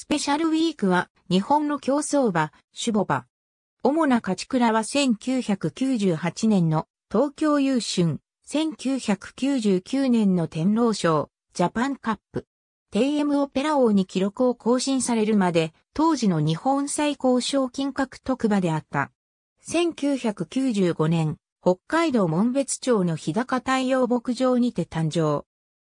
スペシャルウィークは日本の競走馬、シュボ馬。主な勝ち倉は1998年の東京優春、1999年の天皇賞、ジャパンカップ。TM オペラ王に記録を更新されるまで、当時の日本最高賞金獲得馬であった。1995年、北海道門別町の日高太陽牧場にて誕生。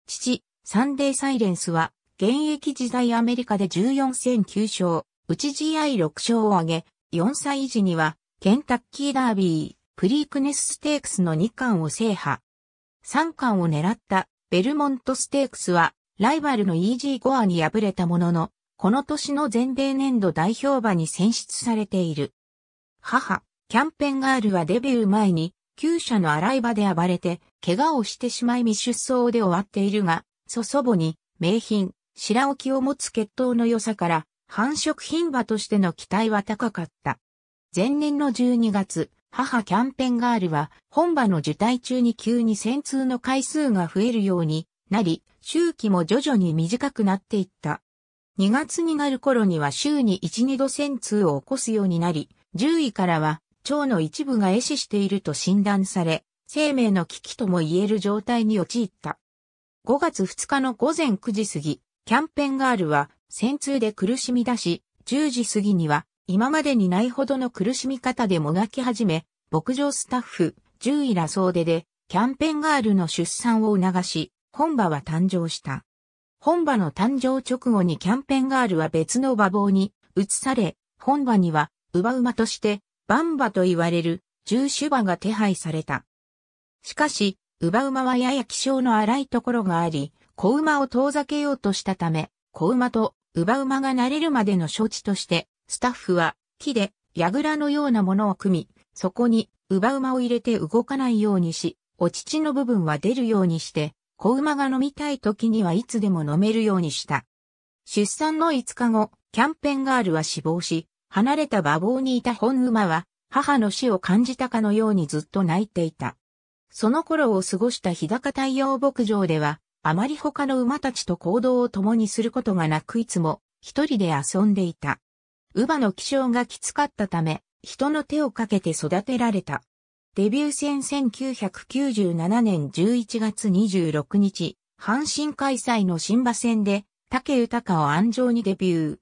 父、サンデーサイレンスは、現役時代アメリカで14戦9勝、内 GI6 勝を挙げ、4歳時には、ケンタッキーダービー、プリークネスステークスの2冠を制覇。3冠を狙ったベルモントステークスは、ライバルのイージーゴアに敗れたものの、この年の全米年度代表馬に選出されている。母、キャンペーンガールはデビュー前に、厩舎の洗い場で暴れて、怪我をしてしまい未出走で終わっているが、祖祖母に、名品、白置きを持つ血統の良さから、繁殖牝馬としての期待は高かった。前年の12月、母キャンペーンガールは本馬の受胎中に急に戦痛の回数が増えるようになり、周期も徐々に短くなっていった。2月になる頃には週に1、2度戦痛を起こすようになり、10位からは腸の一部が壊死していると診断され、生命の危機とも言える状態に陥った。5月2日の午前9時過ぎ、キャンペーンガールは戦痛で苦しみ出し、10時過ぎには今までにないほどの苦しみ方でもがき始め、牧場スタッフ、獣医ら総出で、キャンペーンガールの出産を促し、本馬は誕生した。本馬の誕生直後にキャンペーンガールは別の馬房に移され、本馬には、馬馬として、バンバと言われる、重種馬が手配された。しかし、馬馬はやや気性の荒いところがあり、子馬を遠ざけようとしたため、子馬と馬馬が慣れるまでの処置として、スタッフは木で櫓のようなものを組み、そこに馬馬を入れて動かないようにし、お乳の部分は出るようにして、子馬が飲みたい時にはいつでも飲めるようにした。出産の5日後、キャンペンガールは死亡し、離れた馬房にいた本馬は、母の死を感じたかのようにずっと泣いていた。その頃を過ごした日高太陽牧場では、あまり他の馬たちと行動を共にすることがなくいつも一人で遊んでいた。乳母の気性がきつかったため、人の手をかけて育てられた。デビュー戦1997年11月26日、阪神開催の新馬戦で、竹豊を安城にデビュー。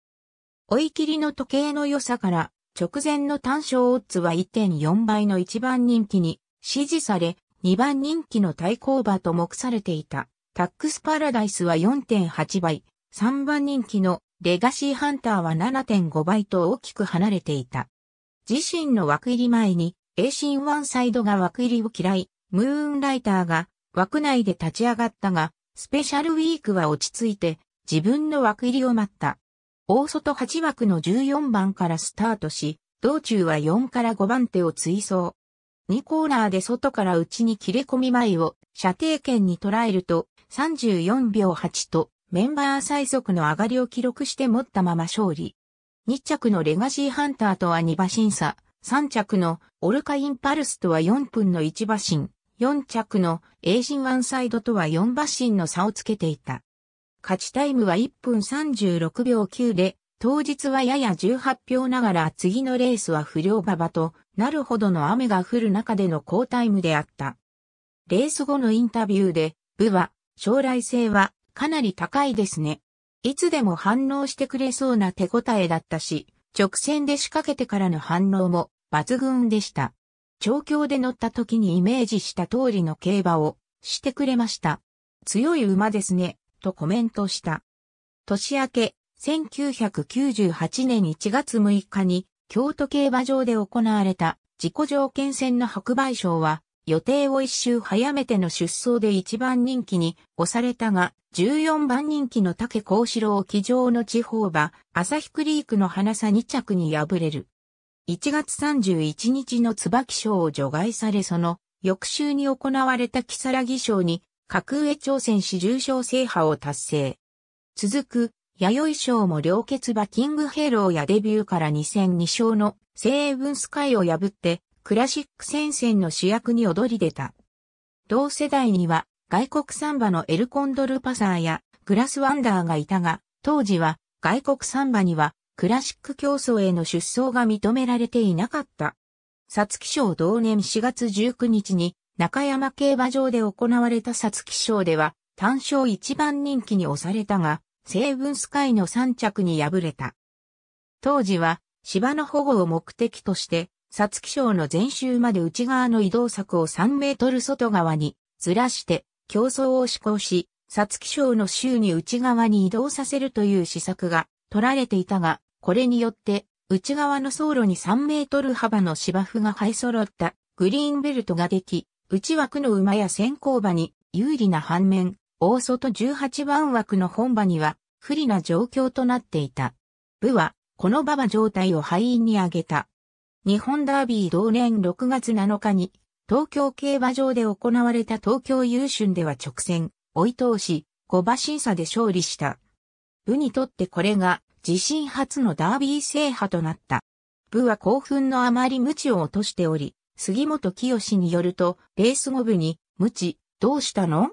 追い切りの時計の良さから、直前の単勝オッズは1.4倍の一番人気に支持され、2番人気の対抗馬と目されていた。タックスパラダイスは4.8倍、3番人気のレガシーハンターは7.5倍と大きく離れていた。自身の枠入り前に、エーシンワンサイドが枠入りを嫌い、ムーンライターが枠内で立ち上がったが、スペシャルウィークは落ち着いて自分の枠入りを待った。大外8枠の14番からスタートし、道中は4から5番手を追走。2コーナーで外から内に切れ込み前を射程圏に捉えると34秒8とメンバー最速の上がりを記録して持ったまま勝利。2着のレガシーハンターとは2馬審査、3着のオルカインパルスとは4分の1馬身、4着のエージンワンサイドとは4馬身の差をつけていた。勝ちタイムは1分36秒9で、当日はやや18票ながら次のレースは不良馬場となるほどの雨が降る中での好タイムであった。レース後のインタビューで、部は将来性はかなり高いですね。いつでも反応してくれそうな手応えだったし、直線で仕掛けてからの反応も抜群でした。調教で乗った時にイメージした通りの競馬をしてくれました。強い馬ですね、とコメントした。年明け、1998年1月6日に京都競馬場で行われた自己条件戦の白梅賞は予定を一周早めての出走で一番人気に押されたが、14番人気の竹幸四郎騎乗の地方馬、旭クリークの花差2着に敗れる。1月31日の椿賞を除外されその翌週に行われた木更木賞に格上挑戦し重賞制覇を達成。続く、弥生賞も両決馬キングヘローやデビューから2戦2勝の西ブンスカイを破ってクラシック戦線の主役に躍り出た。同世代には外国サンバのエルコンドルパサーやグラスワンダーがいたが、当時は外国サンバにはクラシック競争への出走が認められていなかった。皐月賞同年4月19日に中山競馬場で行われた皐月賞では単勝一番人気に押されたが、西文スカイの3着に敗れた。当時は芝の保護を目的として、皐月賞の前周まで内側の移動策を3メートル外側にずらして競争を施行し、皐月賞の周に内側に移動させるという施策が取られていたが、これによって内側の走路に3メートル幅の芝生が生え揃ったグリーンベルトができ、内枠の馬や先行馬に有利な反面、大外18番枠の本馬には不利な状況となっていた。部はこの馬場状態を敗因に挙げた。日本ダービー同年6月7日に東京競馬場で行われた東京優春では直線、追い通し、5馬審査で勝利した。部にとってこれが自身初のダービー制覇となった。部は興奮のあまり無知を落としており、杉本清によると、レース後部に、無知、どうしたの？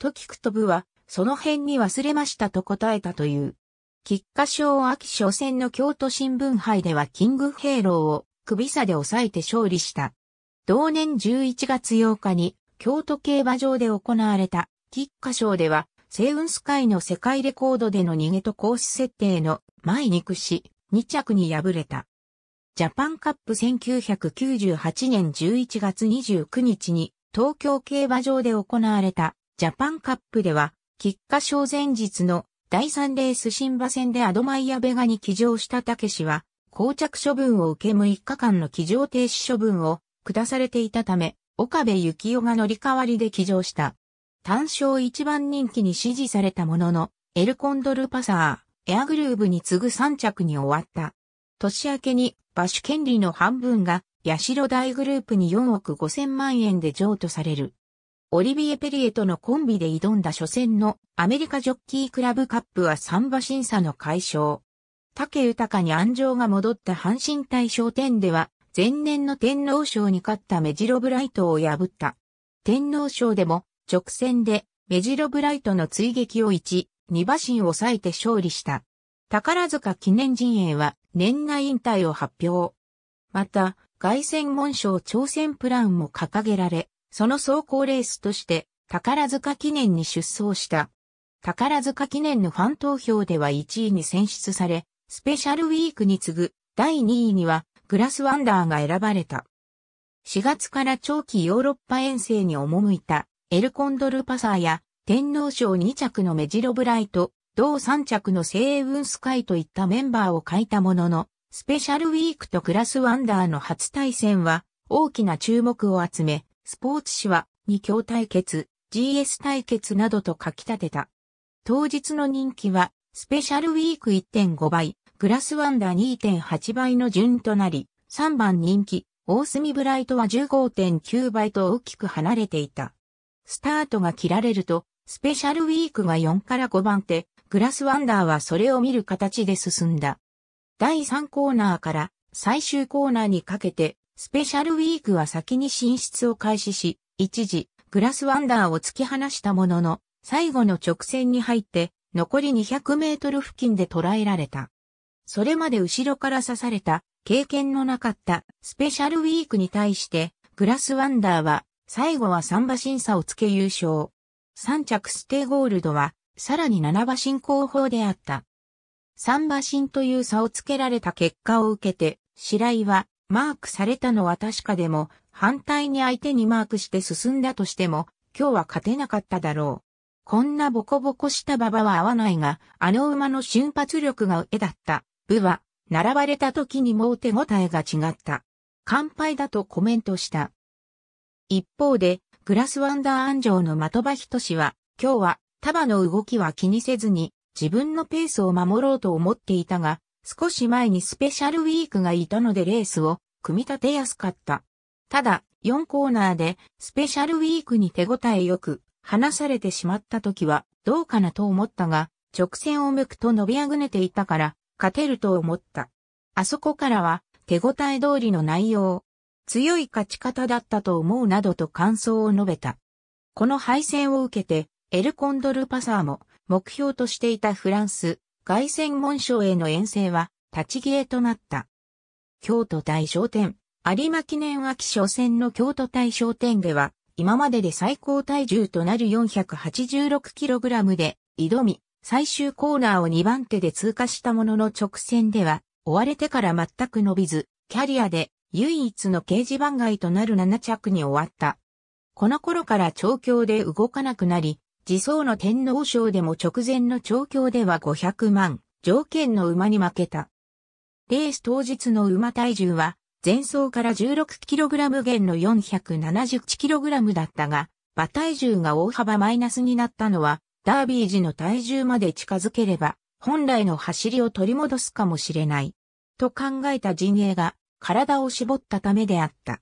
と聞くと部は、その辺に忘れましたと答えたという。菊花賞秋初戦の京都新聞杯ではキングヘイローを首差で抑えて勝利した。同年11月8日に京都競馬場で行われた菊花賞では、セイウンスカイの世界レコードでの逃げとコース設定の前に屈し、2着に敗れた。ジャパンカップ1998年11月29日に東京競馬場で行われたジャパンカップでは、菊花賞前日の第3レース新馬戦でアドマイヤベガに騎乗した武氏は、膠着処分を受け6日間の騎乗停止処分を下されていたため、岡部幸雄が乗り換わりで騎乗した。単勝一番人気に支持されたものの、エルコンドルパサー、エアグルーブに次ぐ3着に終わった。年明けに馬主権利の半分が、八代大グループに4億5千万円で譲渡される。オリビエ・ペリエとのコンビで挑んだ初戦のアメリカジョッキークラブカップは3馬審査の解消。竹豊に安城が戻った阪神大賞典では、前年の天皇賞に勝ったメジロブライトを破った。天皇賞でも直線でメジロブライトの追撃を1、2馬身を抑えて勝利した。宝塚記念陣営は年内引退を発表。また、凱旋門賞挑戦プランも掲げられ、その走行レースとして宝塚記念に出走した。宝塚記念のファン投票では1位に選出され、スペシャルウィークに次ぐ第2位にはグラスワンダーが選ばれた。4月から長期ヨーロッパ遠征に赴いたエルコンドルパサーや天皇賞2着のメジロブライト、同3着のセーウンスカイといったメンバーを書いたものの、スペシャルウィークとグラスワンダーの初対戦は大きな注目を集め、スポーツ紙は2強対決、GS 対決などと書き立てた。当日の人気はスペシャルウィーク1.5倍、グラスワンダー2.8倍の順となり、3番人気、大隅ブライトは15.9倍と大きく離れていた。スタートが切られると、スペシャルウィークが4から5番手、グラスワンダーはそれを見る形で進んだ。第3コーナーから最終コーナーにかけて、スペシャルウィークは先に進出を開始し、一時、グラスワンダーを突き放したものの、最後の直線に入って、残り200メートル付近で捉えられた。それまで後ろから刺された、経験のなかったスペシャルウィークに対して、グラスワンダーは最後は3馬審査をつけ優勝。3着ステーゴールドは、さらに7馬身後方であった。3馬身という差をつけられた結果を受けて、白井は、マークされたのは確かでも、反対に相手にマークして進んだとしても、今日は勝てなかっただろう。こんなボコボコした馬場は合わないが、あの馬の瞬発力が上だった。部は、並ばれた時にもう手応えが違った。乾杯だとコメントした。一方で、グラスワンダー安城の的場仁氏は、今日は束の動きは気にせずに自分のペースを守ろうと思っていたが、少し前にスペシャルウィークがいたのでレースを組み立てやすかった。ただ、4コーナーでスペシャルウィークに手応えよく離されてしまった時はどうかなと思ったが、直線を向くと伸びあぐねていたから勝てると思った。あそこからは手応え通りの内容。強い勝ち方だったと思うなどと感想を述べた。この敗戦を受けて、エルコンドルパサーも目標としていたフランス、凱旋門賞への遠征は立ち消えとなった。京都大商店、有馬記念秋初戦の京都大商店では、今までで最高体重となる 486kg で挑み、最終コーナーを2番手で通過したものの直線では、追われてから全く伸びず、キャリアで唯一の掲示板外となる7着に終わった。この頃から調教で動かなくなり、自走の天皇賞でも直前の調教では500万、条件の馬に負けた。レース当日の馬体重は、前走から 16kg 減の 471kg だったが、馬体重が大幅マイナスになったのは、ダービー時の体重まで近づければ、本来の走りを取り戻すかもしれない。と考えた陣営が、体を絞ったためであった。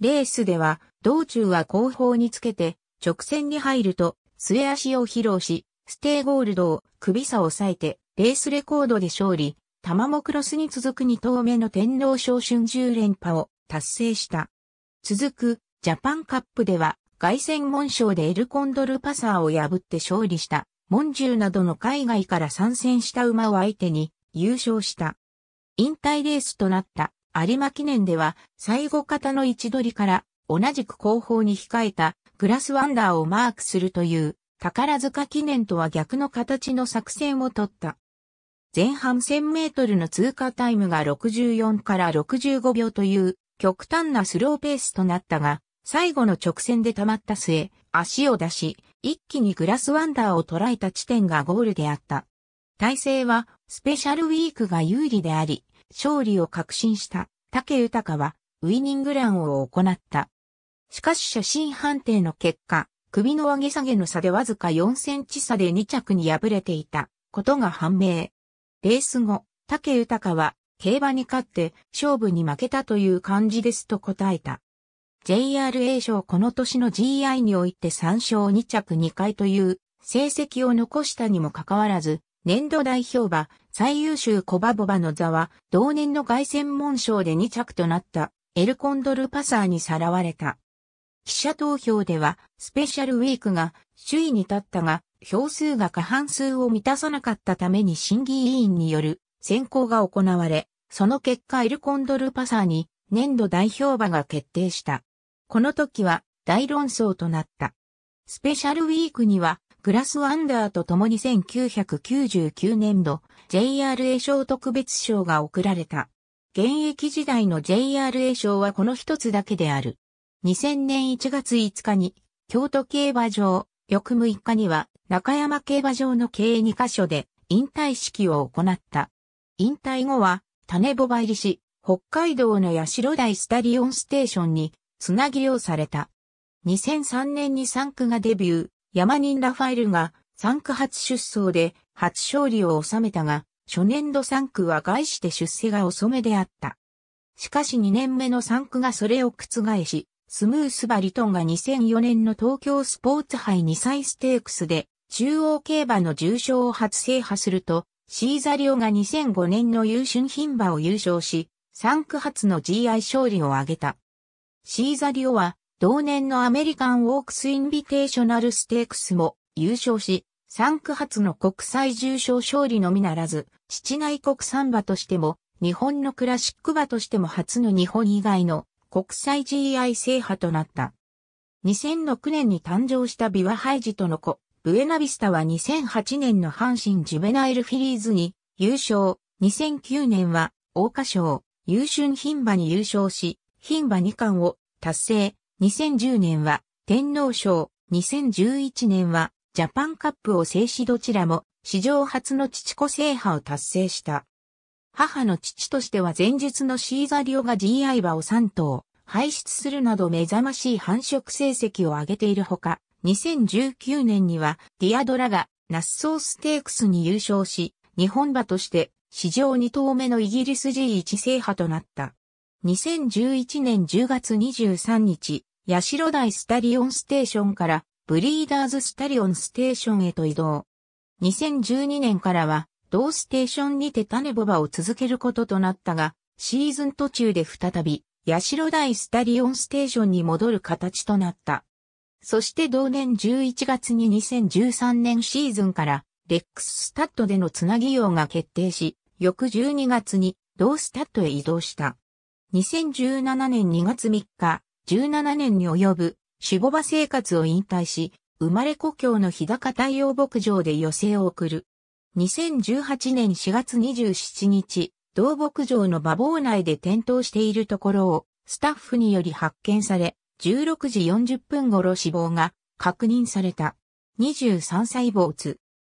レースでは、道中は後方につけて、直線に入ると、末足を披露し、ステーゴールドを首差を抑えて、レースレコードで勝利、玉もクロスに続く2頭目の天皇賞春10連覇を達成した。続くジャパンカップでは凱旋門賞でエルコンドルパサーを破って勝利した。モンジューなどの海外から参戦した馬を相手に優勝した。引退レースとなった有馬記念では最後型の位置取りから同じく後方に控えたグラスワンダーをマークするという宝塚記念とは逆の形の作戦を取った。前半1000メートルの通過タイムが64から65秒という極端なスローペースとなったが、最後の直線で溜まった末、足を出し、一気にグラスワンダーを捉えた地点がゴールであった。体制はスペシャルウィークが有利であり、勝利を確信した竹豊はウィニングランを行った。しかし写真判定の結果、首の上げ下げの差でわずか4センチ差で2着に敗れていたことが判明。レース後、竹豊は、競馬に勝って勝負に負けたという感じですと答えた。JRA 賞この年の GI において3勝2着2回という成績を残したにもかかわらず、年度代表馬最優秀コバボバの座は同年の凱旋門賞で2着となったエルコンドルパサーにさらわれた。記者投票ではスペシャルウィークが首位に立ったが票数が過半数を満たさなかったために審議委員による選考が行われ、その結果エルコンドルパサーに年度代表馬が決定した。この時は大論争となった。スペシャルウィークにはグラスワンダーと共に1999年度 JRA 賞特別賞が贈られた。現役時代の JRA 賞はこの一つだけである。2000年1月5日に京都競馬場、翌6日には中山競馬場の計2カ所で引退式を行った。引退後は種ボバ入りし、北海道の八代台スタリオンステーションにつなぎをされた。2003年に3区がデビュー、山人ラファエルが3区初出走で初勝利を収めたが、初年度3区は外して出世が遅めであった。しかし2年目の3区がそれを覆し、スムースバリトンが2004年の東京スポーツ杯2歳ステークスで中央競馬の重賞を初制覇すると、シーザリオが2005年の優春牝馬を優勝し、3区初の GI 勝利を挙げた。シーザリオは、同年のアメリカンウォークスインビテーショナルステークスも優勝し、3区初の国際重賞勝利のみならず、父内国産馬としても、日本のクラシック馬としても初の日本以外の国際 GI 制覇となった。2006年に誕生したビワハイジとの子、ブエナビスタは2008年の阪神ジュベナイルフィリーズに優勝、2009年は桜花賞、優春牝馬に優勝し、牝馬2冠を達成、2010年は天皇賞、2011年はジャパンカップを制しどちらも史上初の父子制覇を達成した。母の父としては前日のシーザリオが GI 馬を3頭輩出するなど目覚ましい繁殖成績を上げているほか、2019年にはディアドラがナッソーステークスに優勝し、日本馬として史上2頭目のイギリス G1 制覇となった。2011年10月23日、ヤシロダイスタリオンステーションからブリーダーズスタリオンステーションへと移動。2012年からは同ステーションにて種牡馬を続けることとなったが、シーズン途中で再び、ヤシロダイスタリオンステーションに戻る形となった。そして同年11月に2013年シーズンからレックススタッドでのつなぎ用が決定し、翌12月に同スタッドへ移動した。2017年2月3日、17年に及ぶ守護場生活を引退し、生まれ故郷の日高太陽牧場で余生を送る。2018年4月27日、同牧場の馬房内で転倒しているところをスタッフにより発見され、16時40分頃死亡が確認された。23歳没。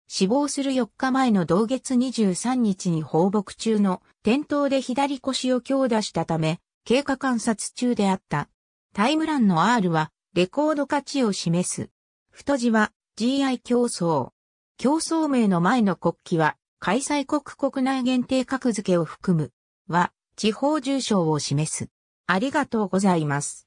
死亡する4日前の同月23日に放牧中の転倒で左腰を強打したため、経過観察中であった。タイムランの R はレコード価値を示す。太字は GI 競争。競争名の前の国旗は開催国国内限定格付けを含むは地方重賞を示す。ありがとうございます。